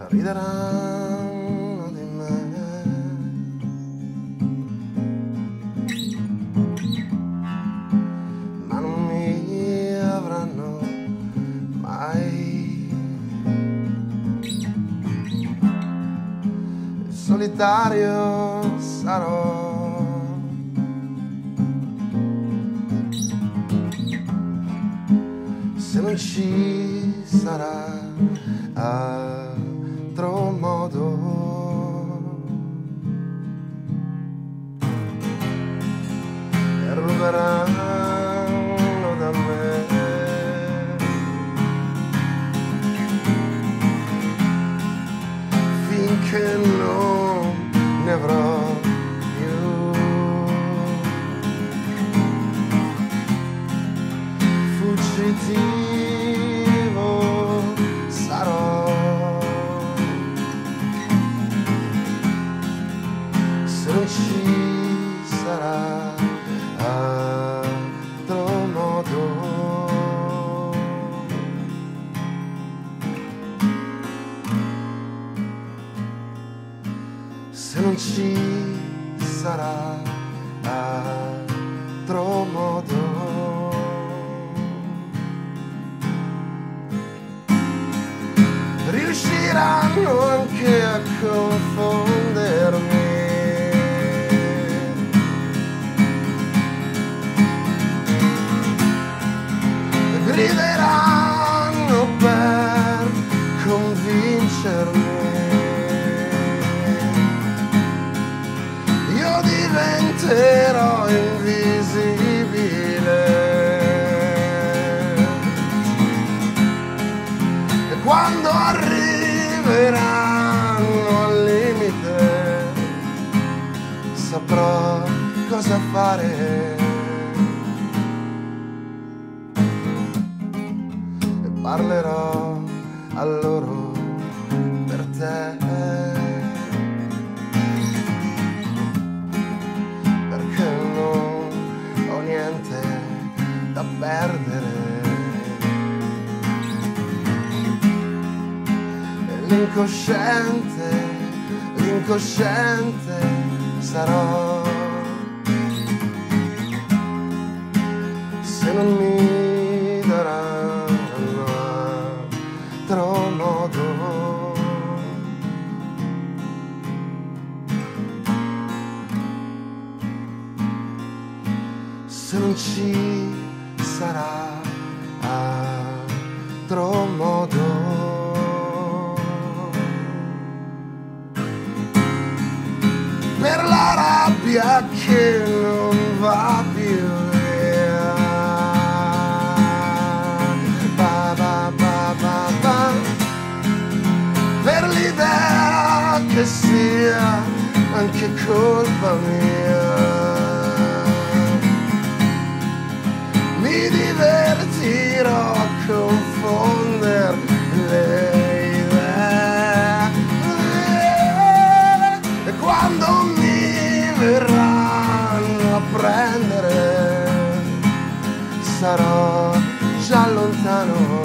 Arridarán. Solitario sarò. Se non ci sarà altro modo non ci sarà altro modo. Riusciranno anche a confondermi. Grideranno diventerò invisibile. E quando arriveranno al limite saprò cosa fare. E parlerò a loro per te perdere l'incosciente, l'incosciente sarò se non mi daranno altro modo. Se non ci sarà altro modo. per la rabbia che non va più. Per l'idea che sia anche colpa mia. Sarò già lontano